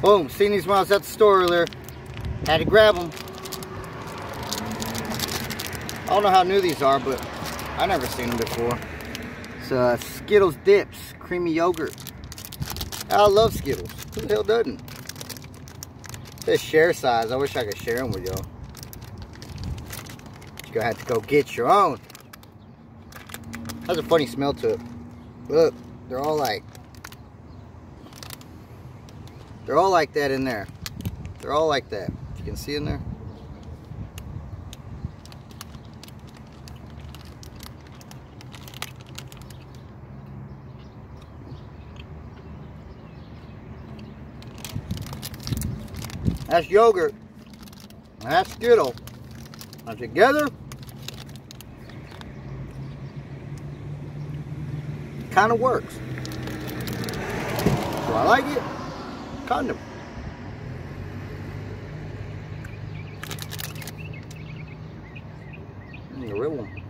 Boom, seen these when I was at the store earlier. Had to grab them. I don't know how new these are, but I never seen them before. It's uh, Skittles Dips, creamy yogurt. I love Skittles. Who the hell doesn't? This share size. I wish I could share them with y'all. You're gonna have to go get your own. Has a funny smell to it. Look, they're all like, they're all like that in there. They're all like that. You can see in there. That's yogurt. That's Skittle. And together, kind of works. Do I like it? Kind of. Mm, The real one.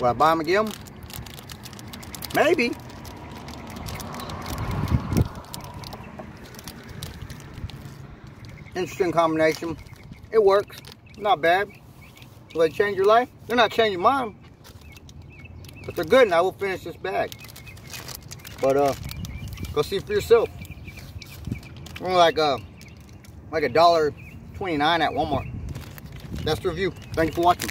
Will I buy them again? Maybe. Interesting combination. It works. Not bad. Will they change your life? They're not changing mine. But they're good and I will finish this bag. But uh go see for yourself. We're like uh like a dollar twenty nine at Walmart. That's the review. Thank you for watching.